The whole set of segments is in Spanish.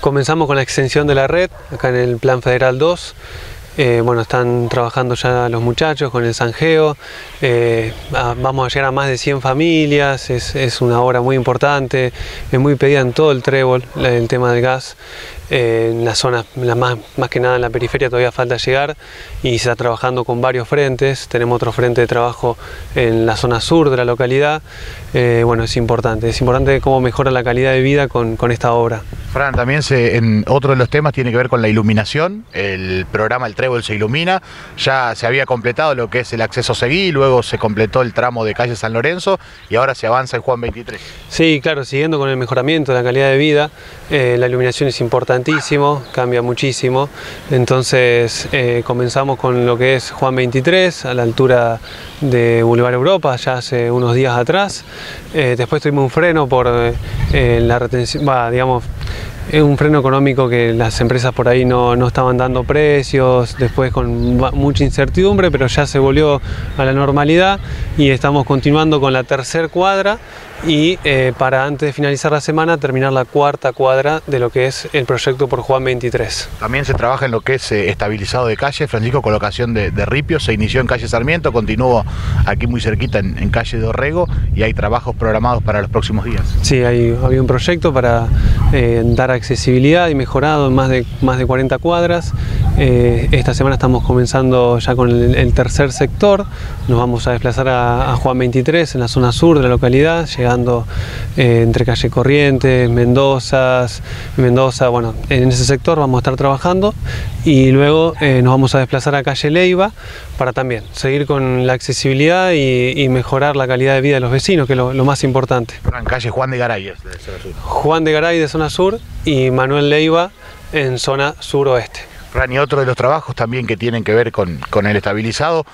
Comenzamos con la extensión de la red, acá en el Plan Federal 2. Eh, bueno, están trabajando ya los muchachos con el Sanjeo. Eh, vamos a llegar a más de 100 familias, es, una obra muy importante, es muy pedida en todo el trébol el tema del gas. Eh, en la zona, más, que nada en la periferia todavía falta llegar y se está trabajando con varios frentes. Tenemos otro frente de trabajo en la zona sur de la localidad. bueno, es importante, es importante cómo mejora la calidad de vida con esta obra. Fran, también otro de los temas tiene que ver con la iluminación. El programa El Trébol se ilumina. Ya se había completado lo que es el acceso Seguí, luego se completó el tramo de calle San Lorenzo y ahora se avanza en Juan 23. Sí, claro, siguiendo con el mejoramiento de la calidad de vida, eh, la iluminación es importantísimo, cambia muchísimo. Entonces eh, comenzamos con lo que es Juan 23, a la altura de Boulevard Europa, ya hace unos días atrás. Eh, después tuvimos un freno por la retención, digamos, es un freno económico que las empresas por ahí no, no, estaban dando precios, después con mucha incertidumbre, pero ya se volvió a la normalidad y estamos continuando con la tercera cuadra y eh, para antes de finalizar la semana terminar la cuarta cuadra de lo que es el proyecto por Juan 23. También se trabaja en lo que es eh, estabilizado de calle, Francisco, colocación de, de, ripios, se inició en calle Sarmiento, continuó aquí muy cerquita en, calle de Orrego y hay trabajos programados para los próximos días. Sí, hay, había un proyecto para eh, dar accesibilidad y mejorado en más de, más de 40 cuadras. esta semana estamos comenzando ya con el, tercer sector, nos vamos a desplazar a, Juan 23 en la zona sur de la localidad, eh, entre calle Corrientes, Mendoza, Mendoza, bueno, en ese sector vamos a estar trabajando y luego eh, nos vamos a desplazar a calle Leiva para también seguir con la accesibilidad y, mejorar la calidad de vida de los vecinos, que es lo, más importante. En calle Juan de Garay de zona sur. Juan de Garay de zona sur y Manuel Leiva en zona suroeste. Fran, y otro de los trabajos también que tienen que ver con, con el estabilizado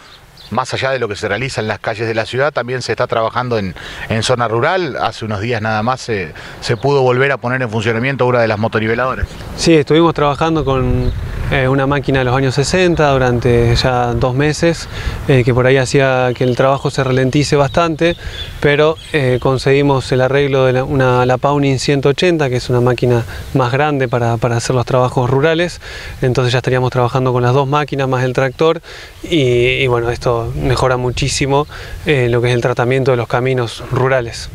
más allá de lo que se realiza en las calles de la ciudad, también se está trabajando en, zona rural. Hace unos días nada más se, se, pudo volver a poner en funcionamiento una de las motoriveladoras. Sí, estuvimos trabajando con eh, una máquina de los años 60 durante ya dos meses, eh, que por ahí hacía que el trabajo se ralentice bastante, pero eh, conseguimos el arreglo de una, la Pauning 180, que es una máquina más grande para, para, hacer los trabajos rurales, entonces ya estaríamos trabajando con las dos máquinas más el tractor y, y bueno, esto mejora muchísimo lo que es el tratamiento de los caminos rurales.